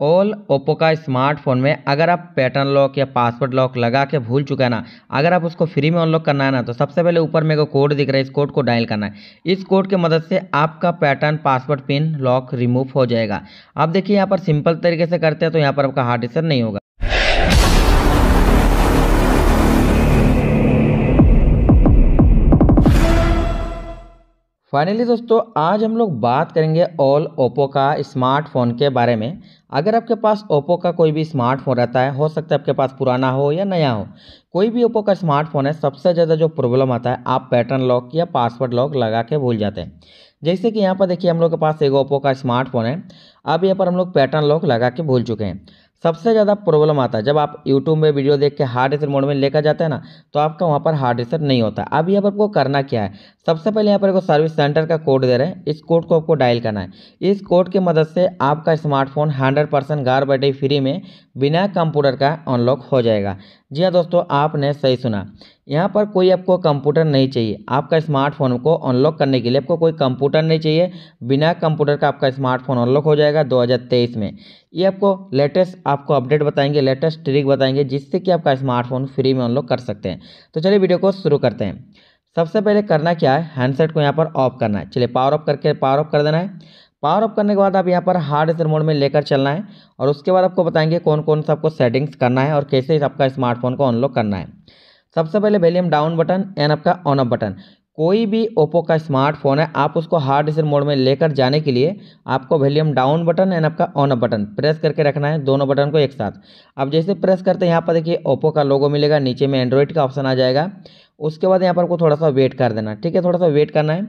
All Oppo का smartphone में अगर आप पैटर्न लॉक या पासवर्ड लॉक लगा के भूल चुके हैं ना, अगर आप उसको फ्री में अनलॉक करना है ना तो सबसे पहले ऊपर मेरे को कोड दिख रहा है, इस कोड को डायल करना है। इस कोड के मदद से आपका pattern password pin lock remove हो जाएगा। आप देखिए यहाँ पर सिंपल तरीके से करते हैं तो यहाँ पर आपका हार्ड डिस्क नहीं होगा। फाइनली दोस्तों, आज हम लोग बात करेंगे ऑल ओप्पो का स्मार्टफ़ोन के बारे में। अगर आपके पास ओप्पो का कोई भी स्मार्टफ़ोन रहता है, हो सकता है आपके पास पुराना हो या नया हो, कोई भी ओप्पो का स्मार्टफ़ोन है, सबसे ज़्यादा जो प्रॉब्लम आता है, आप पैटर्न लॉक या पासवर्ड लॉक लगा के भूल जाते हैं। जैसे कि यहाँ पर देखिए, हम लोग के पास एक ओप्पो का स्मार्टफ़ोन है। अब यहाँ पर हम लोग पैटर्न लॉक लगा के भूल चुके हैं। सबसे ज़्यादा प्रॉब्लम आता है। जब आप यूट्यूब में वीडियो देख के हार्ड डिस्क मोड में लेकर जाते हैं ना तो आपका वहाँ पर हार्ड डिस्क नहीं होता। अब यहाँ पर आपको करना क्या है? सबसे पहले यहाँ पर एक सर्विस सेंटर का कोड दे रहे हैं। इस कोड को आपको डायल करना है। इस कोड की मदद से आपका स्मार्टफ़ोन हंड्रेड परसेंट घर बैठे फ्री में बिना कंप्यूटर का अनलॉक हो जाएगा। जी हाँ दोस्तों, आपने सही सुना। यहाँ पर कोई आपको कंप्यूटर नहीं चाहिए। आपका स्मार्टफ़ोन को अनलॉक करने के लिए आपको कोई कंप्यूटर नहीं चाहिए। बिना कंप्यूटर का आपका स्मार्टफ़ोन अनलॉक हो जाएगा 2023 में। ये आपको लेटेस्ट आपको अपडेट बताएँगे, लेटेस्ट ट्रिक बताएँगे जिससे कि आपका स्मार्टफ़ोन फ्री में अनलॉक कर सकते हैं। तो चलिए वीडियो को शुरू करते हैं। सबसे पहले करना क्या है? हैंडसेट को यहाँ पर ऑफ़ करना है। चलिए पावर ऑफ़ करके, पावर ऑफ़ कर देना है। पावर ऑफ़ करने के बाद आप यहाँ पर हार्ड डिस्क मोड में लेकर चलना है और उसके बाद आपको बताएँगे कौन कौन सा आपको सेटिंग्स करना है और कैसे आपका स्मार्टफ़ोन को अनलॉक करना है। सबसे पहले वैल्यूम डाउन बटन एंड आपका ऑन अप बटन कोई भी ओप्पो का स्मार्टफ़ोन है, आप उसको हार्ड डिस्क मोड में लेकर जाने के लिए आपको वैल्यूम डाउन बटन एंड आपका ऑन अप बटन प्रेस करके रखना है दोनों बटन को एक साथ। अब जैसे प्रेस करते हैं, यहाँ पर देखिए ओप्पो का लोगो मिलेगा, नीचे में एंड्रॉइड का ऑप्शन आ जाएगा। उसके बाद यहाँ पर आपको थोड़ा सा वेट कर देना, ठीक है? थोड़ा सा वेट करना है।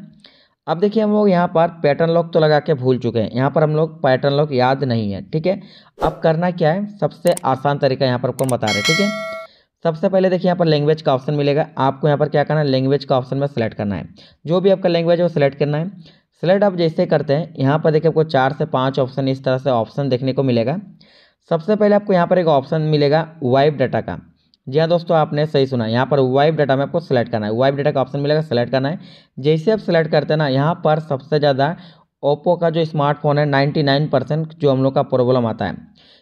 अब देखिए हम लोग यहाँ पर पैटर्न लॉक तो लगा के भूल चुके हैं। यहाँ पर हम लोग पैटर्न लॉक याद नहीं है, ठीक है? अब करना क्या है? सबसे आसान तरीका यहाँ पर आपको बता रहे ठीक है? सबसे पहले देखिए यहाँ पर लैंग्वेज का ऑप्शन मिलेगा। आपको यहाँ पर क्या करना है? लैंग्वेज का ऑप्शन में सेलेक्ट करना है। जो भी आपका लैंग्वेज है वो सिलेक्ट करना है। सेलेक्ट आप जैसे करते हैं, यहाँ पर देखिए आपको चार से पाँच ऑप्शन इस तरह से ऑप्शन देखने को मिलेगा। सबसे पहले आपको यहाँ पर एक ऑप्शन मिलेगा वाइब डाटा का। जी हाँ दोस्तों, आपने सही सुना यहाँ पर वाइब डाटा में आपको सेलेक्ट करना है। वाइब डाटा का ऑप्शन मिलेगा सेलेक्ट करना है। जैसे आप सेलेक्ट करते हैं ना, यहाँ पर सबसे ज़्यादा ओप्पो का जो स्मार्टफ़ोन है 99 परसेंट जो हम लोग का प्रॉब्लम आता है।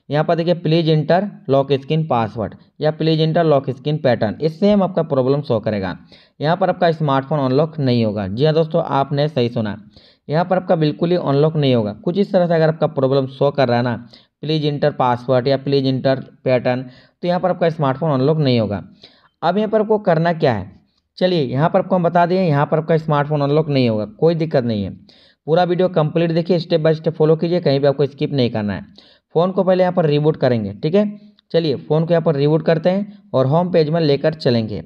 यहाँ पर देखिए please enter lock screen password या please enter lock screen pattern इससे हम आपका प्रॉब्लम शो करेगा। यहाँ पर आपका स्मार्टफ़ोन अनलॉक नहीं होगा। जी हाँ दोस्तों, आपने सही सुना। यहाँ पर आपका बिल्कुल ही अनलॉक नहीं होगा। कुछ इस तरह से अगर आपका प्रॉब्लम शो कर रहा है ना प्लीज़ इंटर पासवर्ड या प्लीज़ इंटर पैटर्न। तो यहाँ पर आपका स्मार्टफ़ोन अनलॉक नहीं होगा। अब यहाँ पर आपको करना क्या है? चलिए, यहाँ पर आपको हम बता दें, यहाँ पर आपका स्मार्टफ़ोन अनलॉक नहीं होगा, कोई दिक्कत नहीं है। पूरा वीडियो कंप्लीट देखिए, स्टेप बाय स्टेप फॉलो कीजिए, कहीं भी आपको स्किप नहीं करना है। फ़ोन को पहले यहाँ पर रिबूट करेंगे, ठीक है? चलिए, फ़ोन को यहाँ पर रिबूट करते हैं और होम पेज में लेकर चलेंगे।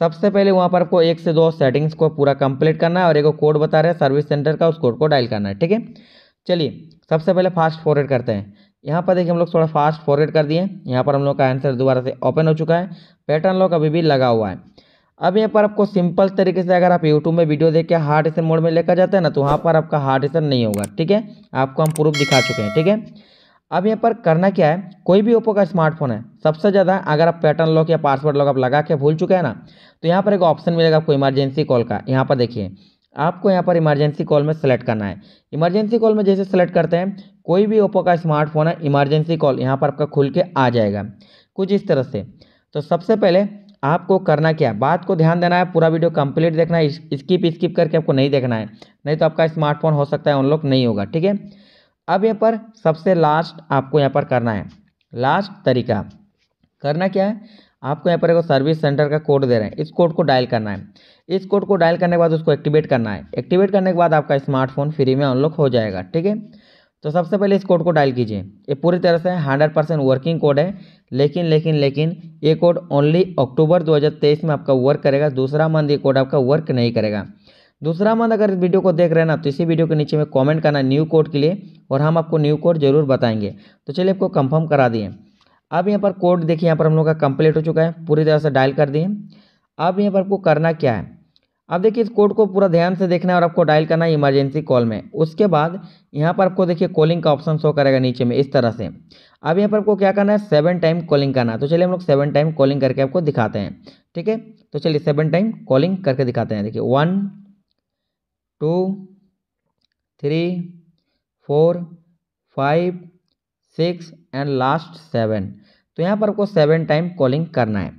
सबसे पहले वहाँ पर आपको एक से दो सेटिंग्स को पूरा कंप्लीट करना है और एक कोड बता रहे हैं सर्विस सेंटर का उस कोड को डायल करना है, ठीक है? चलिए, सबसे पहले फास्ट फॉरवर्ड करते हैं। यहाँ पर देखिए हम लोग थोड़ा फास्ट फॉरवर्ड कर दिए। यहाँ पर हम लोग का आंसर दोबारा से ओपन हो चुका है। पैटर्न लॉक अभी भी लगा हुआ है। अब यहाँ पर आपको सिंपल तरीके से अगर आप यूट्यूब में वीडियो देख के हार्ड डिस्क मोड में लेकर जाते हैं ना तो वहाँ पर आपका हार्ड डिस्क नहीं होगा, ठीक है? आपको हम प्रूफ दिखा चुके हैं, ठीक है? अब यहाँ पर करना क्या है? कोई भी ओप्पो का स्मार्टफ़ोन है, सबसे ज़्यादा अगर आप पैटर्न लॉक या पासवर्ड लॉक आप लगा के भूल चुके हैं ना तो यहाँ पर एक ऑप्शन मिलेगा आपको इमरजेंसी कॉल का। यहाँ पर देखिए आपको यहाँ पर इमरजेंसी कॉल में सेलेक्ट करना है। इमरजेंसी कॉल में जैसे सेलेक्ट करते हैं, कोई भी ओप्पो का स्मार्टफ़ोन है इमरजेंसी कॉल यहाँ पर आपका खुल के आ जाएगा। कुछ इस तरह से। तो सबसे पहले आपको करना क्या? बात को ध्यान देना है, पूरा वीडियो कंप्लीट देखना है स्किप स्किप करके आपको नहीं देखना है। नहीं तो आपका स्मार्टफ़ोन हो सकता है अनलॉक नहीं होगा, ठीक है? अब यहाँ पर सबसे लास्ट आपको यहाँ पर करना है। लास्ट तरीका। करना क्या है? आपको यहाँ पर एक सर्विस सेंटर का कोड दे रहे हैं। इस कोड को डायल करना है। इस कोड को डायल करने के बाद उसको एक्टिवेट करना है। एक्टिवेट करने के बाद आपका स्मार्टफ़ोन फ्री में अनलॉक हो जाएगा, ठीक है? तो सबसे पहले इस कोड को डायल कीजिए। ये पूरी तरह से हंड्रेड परसेंट वर्किंग कोड है। लेकिन लेकिन लेकिन ये कोड ओनली अक्टूबर 2023 में आपका वर्क करेगा। दूसरा मंथ ये कोड आपका वर्क नहीं करेगा। दूसरा मंथ अगर इस वीडियो को देख रहे हैं ना तो इसी वीडियो के नीचे में कमेंट करना न्यू कोड के लिए और हम आपको न्यू कोड ज़रूर बताएँगे। तो चलिए आपको कंफर्म करा दिए। अब यहाँ पर कोड देखिए, यहाँ पर हम लोग का कंप्लीट हो चुका है। पूरी तरह से डायल कर दिए। अब यहाँ पर आपको करना क्या है? अब देखिए, इस कोड को पूरा ध्यान से देखना है और आपको डायल करना है इमरजेंसी कॉल में। उसके बाद यहाँ पर आपको देखिए कॉलिंग का ऑप्शन शो करेगा नीचे में, इस तरह से। अब यहाँ पर आपको क्या करना है? सेवन टाइम कॉलिंग करना है। तो चलिए हम लोग सेवन टाइम कॉलिंग करके आपको दिखाते हैं। ठीक है? तो चलिए सेवन टाइम कॉलिंग करके दिखाते हैं। देखिए one two three four five six and last seven तो यहाँ पर आपको सेवन टाइम कॉलिंग करना है।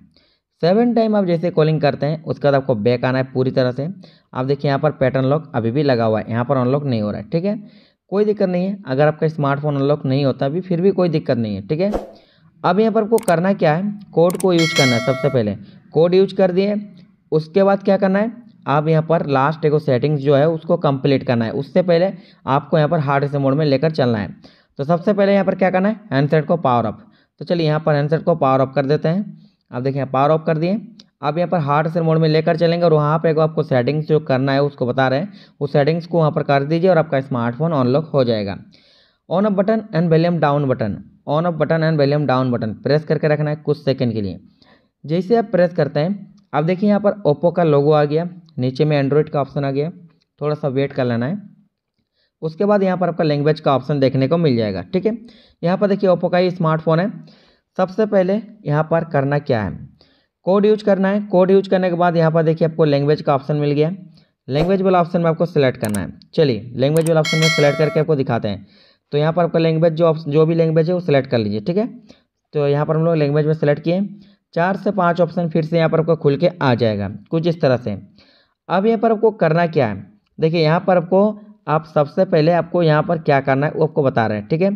सेवन टाइम आप जैसे कॉलिंग करते हैं, उसके बाद आपको बैक आना है पूरी तरह से। आप देखिए यहाँ पर पैटर्न लॉक अभी भी लगा हुआ है, यहाँ पर अनलॉक नहीं हो रहा है, ठीक है? कोई दिक्कत नहीं है, अगर आपका स्मार्टफ़ोन अनलॉक नहीं होता अभी फिर भी कोई दिक्कत नहीं है, ठीक है? अब यहाँ पर आपको करना क्या है? कोड को यूज़ करना है सबसे पहले। कोड यूज़ कर दिए, उसके बाद क्या करना है? आप यहाँ पर लास्ट एक सेटिंग्स जो है, उसको कंप्लीट करना है। उससे पहले आपको यहाँ पर हार्ड से मोड में लेकर चलना है। तो सबसे पहले यहाँ पर क्या करना है? हैंडसेट को पावर अप तो चलिए यहाँ पर हैंडसेट को पावर ऑफ़ कर देते हैं। आप देखिए यहाँ पावर ऑफ़ कर दिए। आप यहाँ पर हार्ड से मोड में लेकर चलेंगे और वहाँ पे आपको सेटिंग्स जो करना है उसको बता रहे हैं। उस सेटिंग्स को वहाँ पर कर दीजिए और आपका स्मार्टफ़ोन अनलॉक हो जाएगा। On up button and volume down button on up button and volume down button press करके रखना है कुछ सेकंड के लिए। जैसे आप प्रेस करते हैं, आप देखिए यहाँ पर ओप्पो का लोगो आ गया। नीचे में एंड्रॉयड का ऑप्शन आ गया। थोड़ा सा वेट कर लेना है। उसके बाद यहाँ पर आपका लैंग्वेज का ऑप्शन देखने को मिल जाएगा, ठीक है? यहाँ पर देखिए ओप्पो का ही स्मार्टफ़ोन है। सबसे पहले यहाँ पर करना क्या है? कोड यूज़ करना है। कोड यूज़ करने के बाद यहाँ पर देखिए आपको लैंग्वेज का ऑप्शन मिल गया। लैंग्वेज वाला ऑप्शन में आपको सिलेक्ट करना है। चलिए लैंग्वेज वाला ऑप्शन में सिलेक्ट करके आपको दिखाते हैं। तो यहाँ पर आपका लैंग्वेज जो जो भी लैंग्वेज है वो सिलेक्ट कर लीजिए, ठीक है? तो यहाँ पर हम लोग लैंग्वेज में सेलेक्ट किए चार से पाँच ऑप्शन फिर से यहाँ पर आपको खुल के आ जाएगा, कुछ इस तरह से। अब यहाँ पर आपको करना क्या है? देखिए यहाँ पर आपको आप सबसे पहले आपको यहाँ पर क्या करना है, वो आपको बता रहे हैं, ठीक है?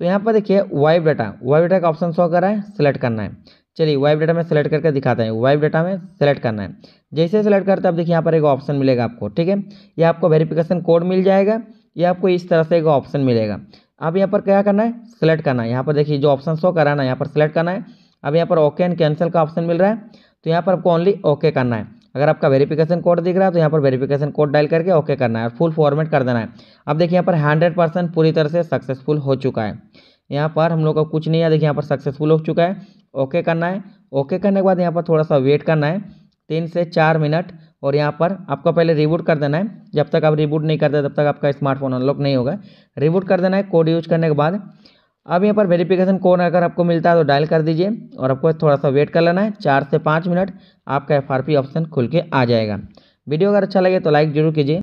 तो यहाँ पर देखिए वाइब डाटा वाइव डाटा का ऑप्शन शो कर रहा है सिलेक्ट करना है। चलिए वाइब डाटा में सेलेक्ट करके दिखाते हैं। वाइब डाटा में सेलेक्ट करना है। जैसे सेलेक्ट करते हैं आप देखिए यहाँ पर एक ऑप्शन मिलेगा आपको, ठीक है? या आपको वेरिफिकेशन कोड मिल जाएगा, या आपको इस तरह से एक ऑप्शन मिलेगा। अब यहाँ पर क्या करना है? सिलेक्ट करना है। यहाँ पर देखिए, जो ऑप्शन शो करा ना, यहाँ पर सिलेक्ट करना है। अब यहाँ पर ओके एंड कैंसिल का ऑप्शन मिल रहा है। तो यहाँ पर आपको ओनली ओके करना है। अगर आपका वेरिफिकेशन कोड दिख रहा है तो यहाँ पर वेरिफिकेशन कोड डायल करके ओके करना है और फुल फॉर्मेट कर देना है। अब देखिए यहाँ पर हंड्रेड परसेंट पूरी तरह से सक्सेसफुल हो चुका है। यहाँ पर हम लोग का कुछ नहीं है, देखिए यहाँ पर सक्सेसफुल हो चुका है। ओके करना है। ओके करने के बाद यहाँ पर थोड़ा सा वेट करना है। तीन से चार मिनट और यहाँ पर आपको पहले रिबूट कर देना है। जब तक आप रिबूट नहीं करते, तब तक आपका स्मार्टफ़ोन अनलॉक नहीं होगा। रिबूट कर देना है कोड यूज़ करने के बाद। अब यहाँ पर वेरिफिकेशन कोड अगर आपको मिलता है तो डायल कर दीजिए और आपको थोड़ा सा वेट कर लेना है। चार से पाँच मिनट आपका एफआरपी ऑप्शन खुल के आ जाएगा। वीडियो अगर अच्छा लगे तो लाइक ज़रूर कीजिए।